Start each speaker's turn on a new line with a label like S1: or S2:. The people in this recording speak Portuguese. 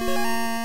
S1: Música